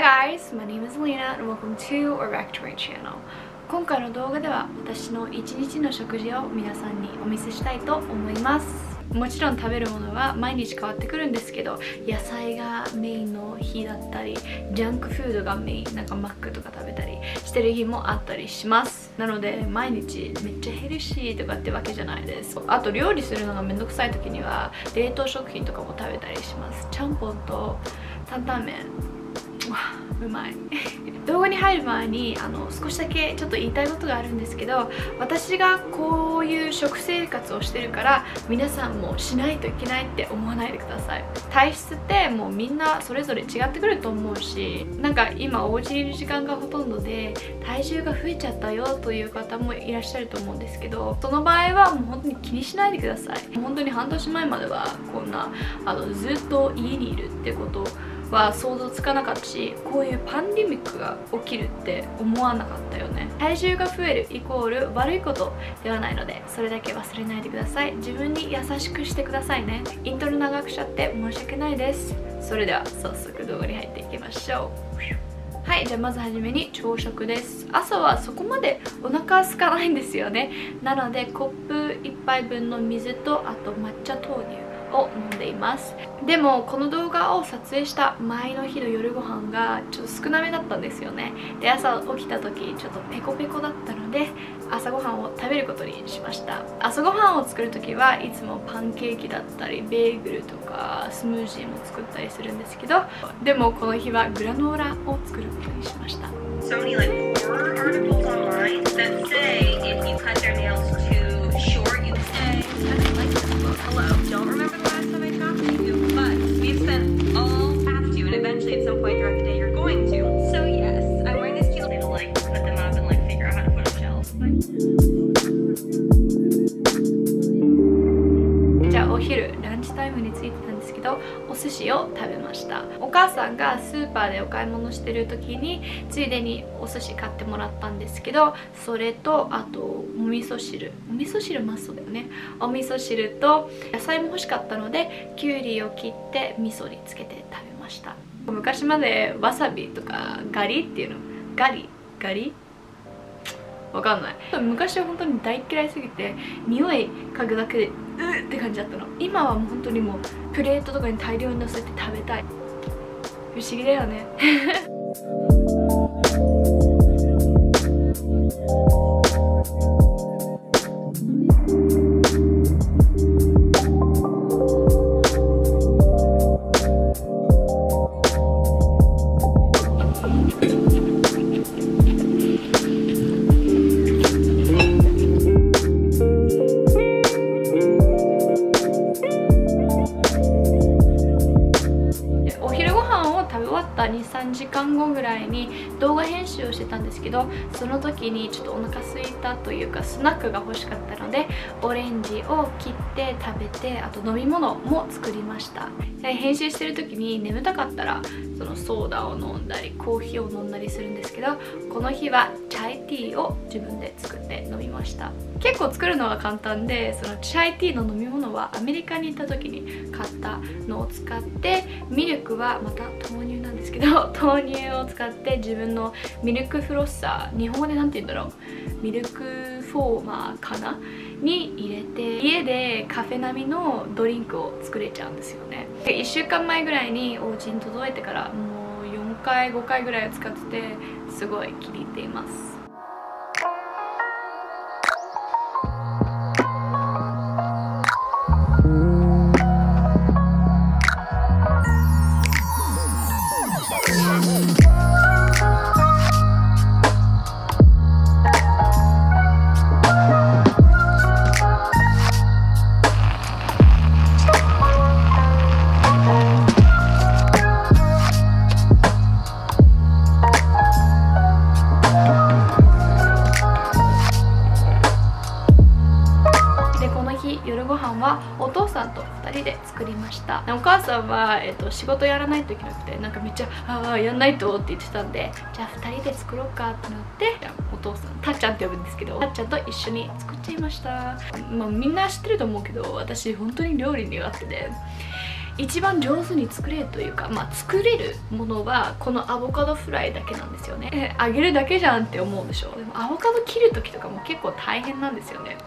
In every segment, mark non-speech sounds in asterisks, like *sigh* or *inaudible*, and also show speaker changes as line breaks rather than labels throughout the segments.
Hi guys, my name is Lena and welcome to a Rectory channel. 今回の動画では私の一日の食事を皆さんにお見せしたいと思います。もちろん食べるものは毎日変わってくるんですけど野菜がメインの日だったりジャンクフードがメインなんかマックとか食べたりしてる日もあったりします。なので毎日めっちゃヘルシーとかってわけじゃないです。あと料理するのがめんどくさい時には冷凍食品とかも食べたりします。ちゃんぽんと担々麺うまい。動画に入る前にあの少しだけちょっと言いたいことがあるんですけど私がこういう食生活をしてるから皆さんもしないといけないって思わないでください。体質ってもうみんなそれぞれ違ってくると思うしなんか今お家にいる時間がほとんどで体重が増えちゃったよという方もいらっしゃると思うんですけどその場合はもう本当に気にしないでください。本当に半年前まではこんなあのずっと家にいるってことをは想像つかなかったしこういうパンデミックが起きるって思わなかったよね。体重が増えるイコール悪いことではないのでそれだけ忘れないでください。自分に優しくしてくださいね。イントロ長くしちゃって申し訳ないです。それでは早速動画に入っていきましょう。はいじゃあまずはじめに朝食です。朝はそこまでお腹空かないんですよね。なのでコップ1杯分の水とあと抹茶豆乳。を飲んでいます。でもこの動画を撮影した前の日の夜ご飯がちょっと少なめだったんですよね。で朝起きた時ちょっとペコペコだったので朝ごはんを食べることにしました。朝ごはんを作る時はいつもパンケーキだったりベーグルとかスムージーも作ったりするんですけどでもこの日はグラノーラを作ることにしました。じゃあお昼ランチタイムについてたんですけどお寿司を食べました。お母さんがスーパーでお買い物してる時についでにお寿司買ってもらったんですけどそれとあとお味噌汁。お味噌汁マストだよね。お味噌汁と野菜も欲しかったのできゅうりを切って味噌につけて食べました。昔までわさびとかガリっていうの？ガリ？ガリ？わかんない。昔は本当に大嫌いすぎて匂い嗅ぐだけでうーって感じだったの。今はもう本当にもうプレートとかに大量に乗せて食べたい。不思議だよね。たんですけどその時にちょっとお腹すいたというかスナックが欲しかったのでオレンジを切って食べてあと飲み物も作りました。編集してる時に眠たかったらそのソーダを飲んだりコーヒーを飲んだりするんですけどこの日はチャイティーを自分で作って飲みました。結構作るのは簡単でそのチャイティーの飲み物はアメリカに行った時に買ったのを使ってミルクはまた豆乳なんですけど *laughs* 豆乳を使って自分のミルクフロッサー日本語で何て言うんだろう。ミルクフォーマーかなに入れて家でカフェ並みのドリンクを作れちゃうんですよね。1週間前ぐらいにお家に届いてからもう4回5回ぐらい使っててすごい気に入っています。日夜ご飯はお父さんと2人で作りました。お母さんは、えっと仕事やらないといけなくてなんかめっちゃ「ああやんないと」って言ってたんでじゃあ2人で作ろうかってなってお父さんたっちゃんって呼ぶんですけどたっちゃんと一緒に作っちゃいました、まあ、みんな知ってると思うけど私本当に料理苦手で一番上手に作れるというかまあ作れるものはこのアボカドフライだけなんですよね。え揚げるだけじゃんって思うでしょ。でもアボカド切る時とかも結構大変なんですよね。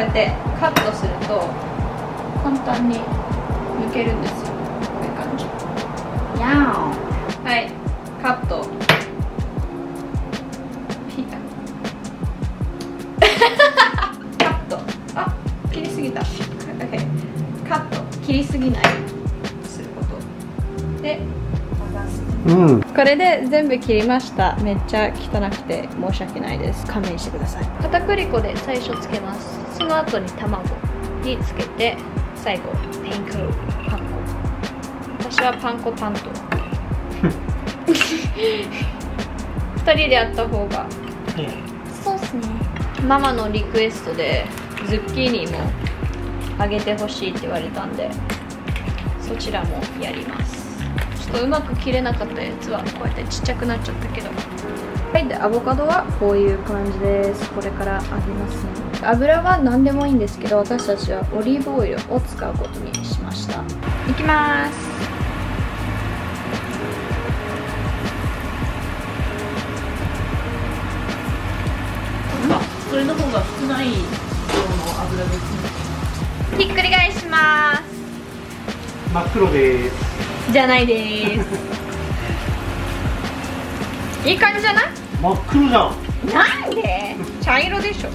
うやってカットすると簡単に抜けるんですよ。こういう感じ。やーはいカット。ピ *laughs* カット。あ切りすぎた。OK カット。切りすぎない。すること。で
うん。
これで全部切りました。めっちゃ汚くて申し訳ないです。勘弁してください。片栗粉で最初つけますその後に卵につけて最後パン粉パン粉私はパン粉担当。*laughs* 二人でやった方が。そうっすね。ママのリクエストでズッキーニも揚げてほしいって言われたんでそちらもやります。ちょっとうまく切れなかったやつはこうやってちっちゃくなっちゃったけど。はいでアボカドはこういう感じです。これから揚げますね油は何でもいいんですけど私たちはオリーブオイルを使うことにしました。いきます。
それの方が少ない量の油です
ひっくり返します。
真っ黒です。
じゃないです。*laughs* いい感じじゃない？
真っ黒じゃん。
なんで？茶色でしょ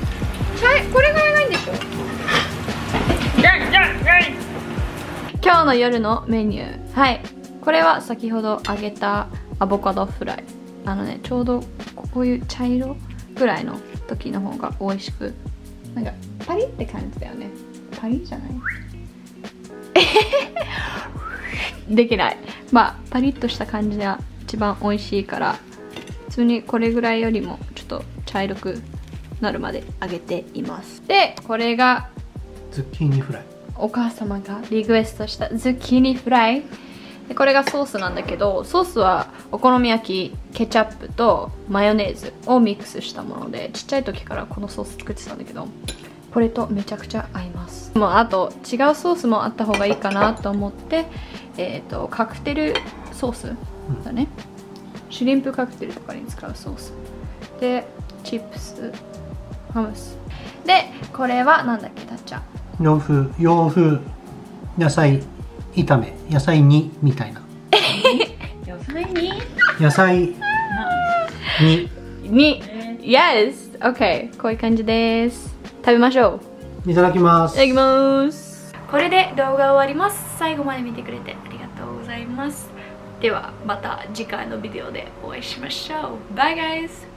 これが長いんでしょ？今日の夜のメニュー。はい。これは先ほど揚げたアボカドフライ。あのねちょうどこういう茶色ぐらいの時の方が美味しく。なんかパリって感じだよね。パリじゃない？*laughs* できない。まあパリッとした感じが一番美味しいから普通にこれぐらいよりもちょっと茶色くなるまで揚げています。でこれが
ズッキーニフライ。
お母様がリクエストしたズッキーニフライ。でこれがソースなんだけどソースはお好み焼きケチャップとマヨネーズをミックスしたものでちっちゃい時からこのソース作ってたんだけどこれとめちゃくちゃ合います。もうあと違うソースもあった方がいいかなと思ってえっ、とカクテルソースだね、シュリンプカクテルとかに使うソース。でチップスハムス。でこれはなんだっけたっちゃん。
洋風洋風野菜炒め。野菜煮みたいな。
野菜に
野菜煮。
に *laughs* Yes! OK こういう感じです。食べましょう。
いただきます。
いただきます。これで動画終わります。最後まで見てくれてありがとうございます。ではまた次回のビデオでお会いしましょう。Bye guys!